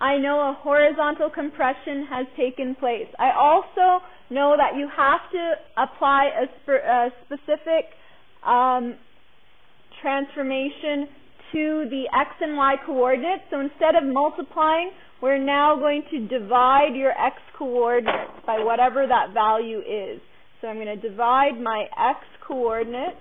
I know a horizontal compression has taken place. I also know that you have to apply a, sp- a specific um, transformation to the x and y coordinates. So instead of multiplying, we're now going to divide your x coordinates by whatever that value is. So I'm going to divide my x coordinates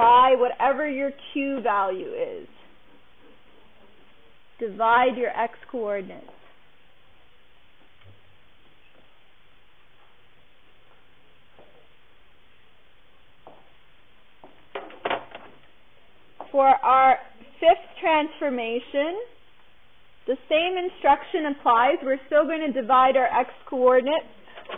by whatever your q value is. Divide your x coordinates. For our fifth transformation, the same instruction applies. We're still going to divide our x coordinates.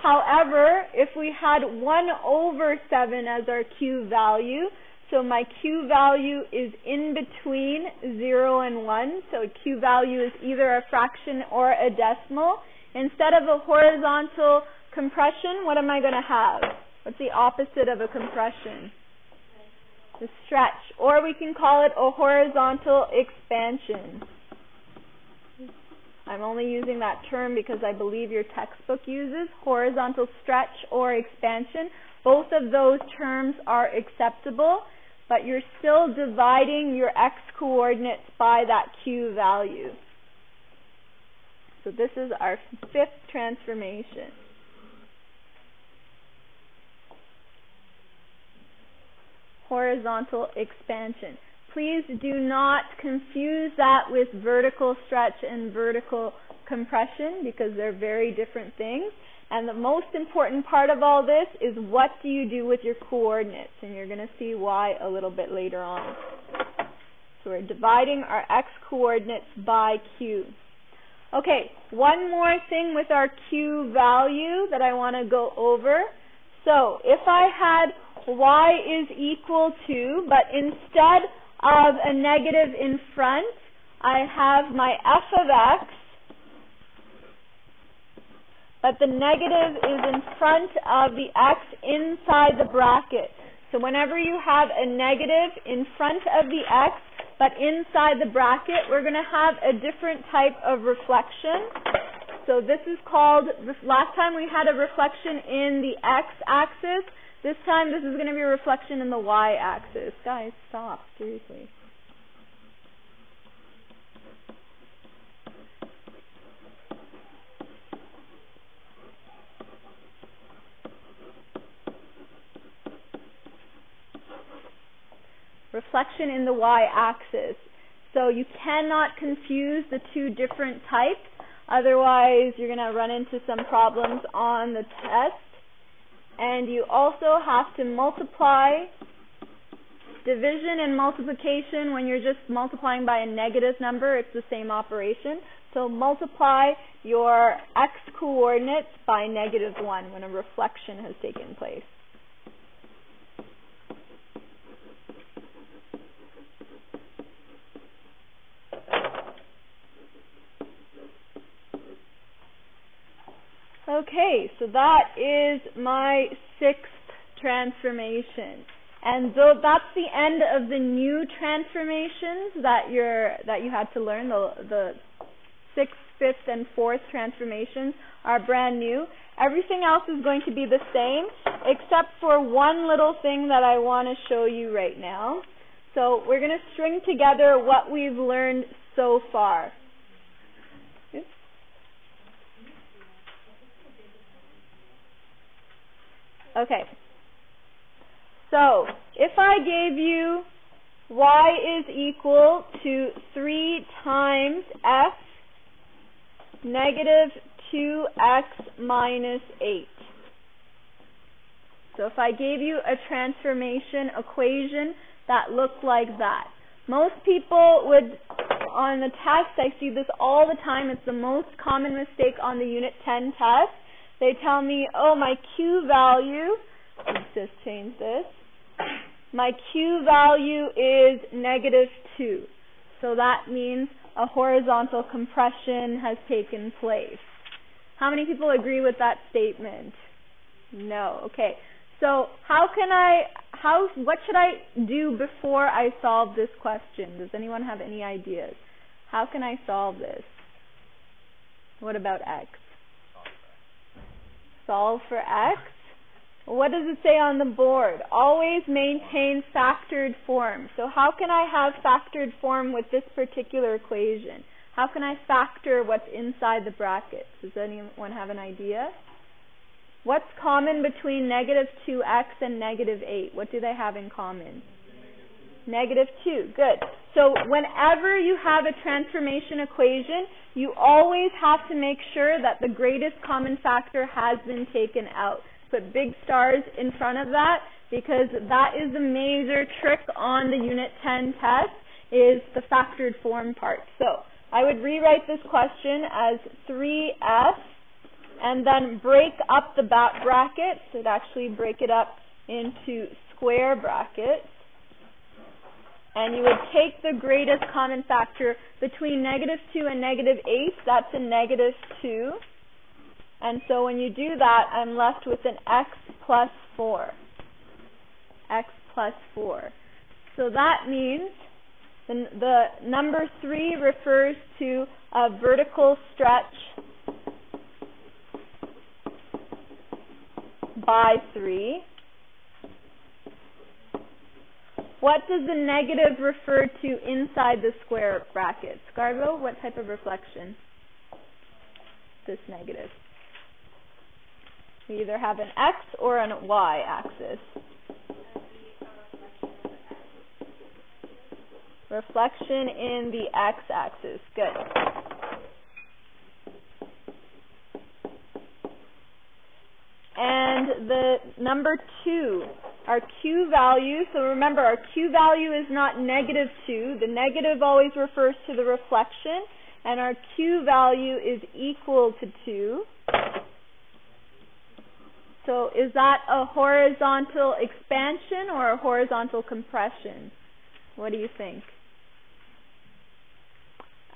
However, if we had 1 over 7 as our q value, so my Q value is in between 0 and 1. So Q value is either a fraction or a decimal. Instead of a horizontal compression, what am I going to have? What's the opposite of a compression? The stretch. Or we can call it a horizontal expansion. I'm only using that term because I believe your textbook uses horizontal stretch or expansion. Both of those terms are acceptable but you're still dividing your x coordinates by that q value. So this is our fifth transformation. Horizontal expansion. Please do not confuse that with vertical stretch and vertical compression because they're very different things. And the most important part of all this is what do you do with your coordinates? And you're going to see why a little bit later on. So we're dividing our x coordinates by q. Okay, one more thing with our q value that I want to go over. So if I had y is equal to, but instead of a negative in front, I have my f of x but the negative is in front of the x inside the bracket. So whenever you have a negative in front of the x, but inside the bracket, we're going to have a different type of reflection. So this is called, last time we had a reflection in the x-axis. This time this is going to be a reflection in the y-axis. Guys, stop, seriously. Reflection in the y-axis. So you cannot confuse the two different types, otherwise you're going to run into some problems on the test. And you also have to multiply division and multiplication when you're just multiplying by a negative number, it's the same operation. So multiply your x coordinates by negative 1 when a reflection has taken place. Okay, so that is my sixth transformation. And so that's the end of the new transformations that you're that you had to learn. The the sixth, fifth, and fourth transformations are brand new. Everything else is going to be the same, except for one little thing that I want to show you right now. So we're going to string together what we've learned so far. Okay. So, if I gave you y is equal to 3 times f negative 2x minus 8. So if I gave you a transformation equation that looked like that. Most people would, on the test, I see this all the time, it's the most common mistake on the Unit 10 test, they tell me, oh, my Q value, let's just change this. My Q value is negative 2. So that means a horizontal compression has taken place. How many people agree with that statement? No. Okay. So how can I how, what should I do before I solve this question? Does anyone have any ideas? How can I solve this? What about x? Solve for x. What does it say on the board? Always maintain factored form. So how can I have factored form with this particular equation? How can I factor what's inside the brackets? Does anyone have an idea? What's common between negative 2x and negative 8? What do they have in common? Negative 2. Good. So whenever you have a transformation equation, you always have to make sure that the greatest common factor has been taken out. Put big stars in front of that because that is the major trick on the Unit 10 test is the factored form part. So I would rewrite this question as 3f and then break up the brackets. It'd actually break it up into square brackets. And you would take the greatest common factor between negative 2 and negative 8. That's a negative 2. And so when you do that, I'm left with an x plus 4. x plus 4. So that means the, the number 3 refers to a vertical stretch by 3. What does the negative refer to inside the square bracket? Scarbo, what type of reflection? This negative. We either have an x or an y axis. Reflection in the x-axis. Good. And the number two, our Q value, so remember our Q value is not negative 2. The negative always refers to the reflection. And our Q value is equal to 2. So is that a horizontal expansion or a horizontal compression? What do you think?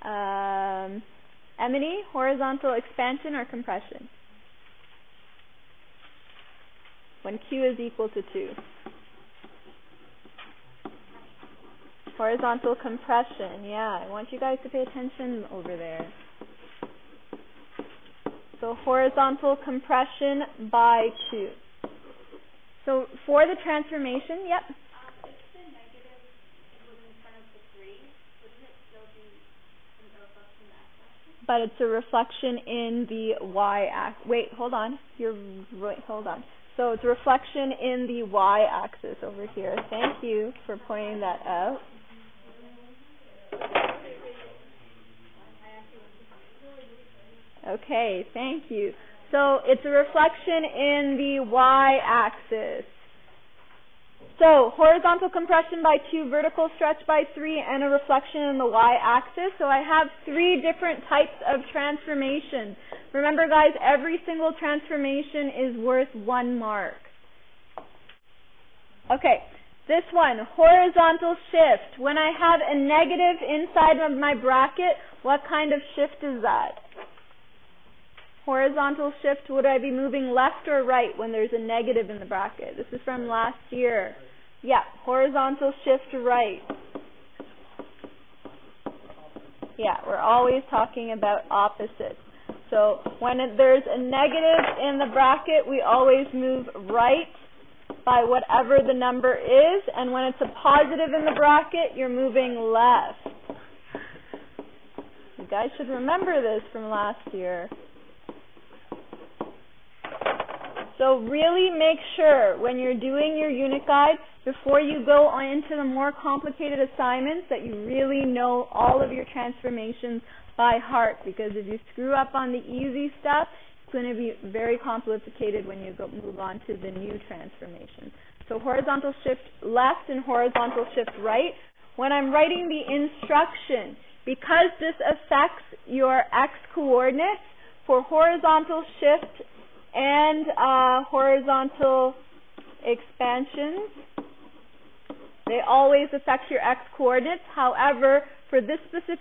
Um, Emily, horizontal expansion or compression? When Q is equal to 2. Horizontal compression, yeah, I want you guys to pay attention over there. So horizontal compression by 2. So for the transformation, yep. but it's a reflection in the y-axis. Wait, hold on. You're right. Hold on. So it's reflection in the y-axis over here. Thank you for pointing that out. Okay, thank you. So it's a reflection in the y-axis. So horizontal compression by 2, vertical stretch by 3, and a reflection in the y-axis. So I have three different types of transformation. Remember guys, every single transformation is worth one mark. Okay, this one, horizontal shift. When I have a negative inside of my bracket, what kind of shift is that? Horizontal shift, would I be moving left or right when there's a negative in the bracket? This is from last year. Yeah, horizontal shift right. Yeah, we're always talking about opposites. So when there's a negative in the bracket, we always move right by whatever the number is, and when it's a positive in the bracket, you're moving left. You guys should remember this from last year. So really make sure when you're doing your unit guide, before you go on into the more complicated assignments, that you really know all of your transformations by heart. Because if you screw up on the easy stuff, it's going to be very complicated when you go, move on to the new transformation. So horizontal shift left and horizontal shift right. When I'm writing the instruction, because this affects your x coordinates, for horizontal shift and uh, horizontal expansions. They always affect your x coordinates. However, for this specific